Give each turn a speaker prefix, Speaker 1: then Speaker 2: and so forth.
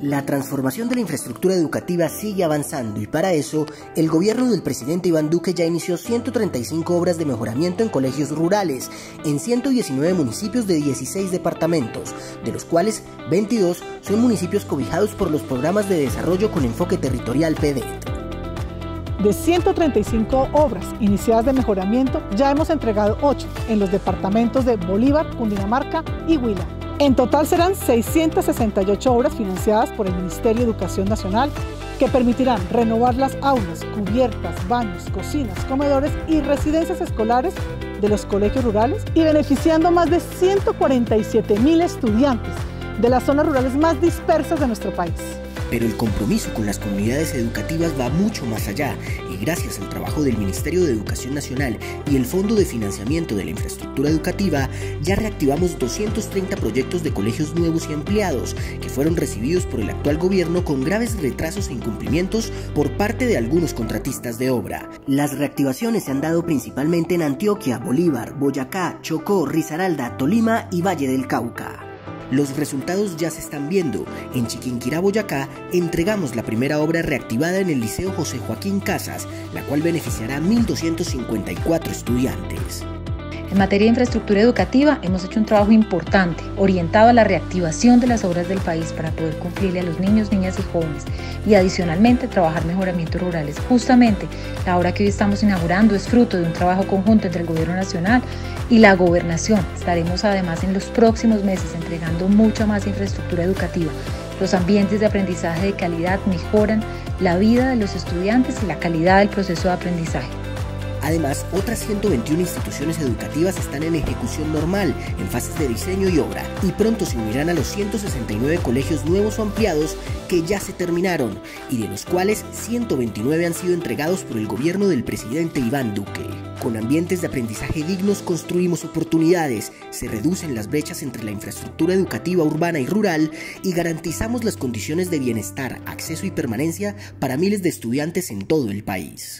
Speaker 1: La transformación de la infraestructura educativa sigue avanzando y para eso el gobierno del presidente Iván Duque ya inició 135 obras de mejoramiento en colegios rurales en 119 municipios de 16 departamentos, de los cuales 22 son municipios cobijados por los programas de desarrollo con enfoque territorial PDET.
Speaker 2: De 135 obras iniciadas de mejoramiento, ya hemos entregado 8 en los departamentos de Bolívar, Cundinamarca y Huila. En total serán 668 obras financiadas por el Ministerio de Educación Nacional que permitirán renovar las aulas, cubiertas, baños, cocinas, comedores y residencias escolares de los colegios rurales y beneficiando a más de 147 mil estudiantes de las zonas rurales más dispersas de nuestro país.
Speaker 1: Pero el compromiso con las comunidades educativas va mucho más allá y gracias al trabajo del Ministerio de Educación Nacional y el Fondo de Financiamiento de la Infraestructura Educativa, ya reactivamos 230 proyectos de colegios nuevos y ampliados que fueron recibidos por el actual gobierno con graves retrasos e incumplimientos por parte de algunos contratistas de obra. Las reactivaciones se han dado principalmente en Antioquia, Bolívar, Boyacá, Chocó, Risaralda, Tolima y Valle del Cauca. Los resultados ya se están viendo. En Chiquinquirá, Boyacá, entregamos la primera obra reactivada en el Liceo José Joaquín Casas, la cual beneficiará a 1.254 estudiantes.
Speaker 3: En materia de infraestructura educativa hemos hecho un trabajo importante orientado a la reactivación de las obras del país para poder cumplirle a los niños, niñas y jóvenes y adicionalmente trabajar mejoramientos rurales. Justamente la obra que hoy estamos inaugurando es fruto de un trabajo conjunto entre el Gobierno Nacional y la Gobernación. Estaremos además en los próximos meses entregando mucha más infraestructura educativa. Los ambientes de aprendizaje de calidad mejoran la vida de los estudiantes y la calidad del proceso de aprendizaje.
Speaker 1: Además, otras 121 instituciones educativas están en ejecución normal, en fases de diseño y obra, y pronto se unirán a los 169 colegios nuevos o ampliados que ya se terminaron, y de los cuales 129 han sido entregados por el gobierno del presidente Iván Duque. Con ambientes de aprendizaje dignos construimos oportunidades, se reducen las brechas entre la infraestructura educativa urbana y rural y garantizamos las condiciones de bienestar, acceso y permanencia para miles de estudiantes en todo el país.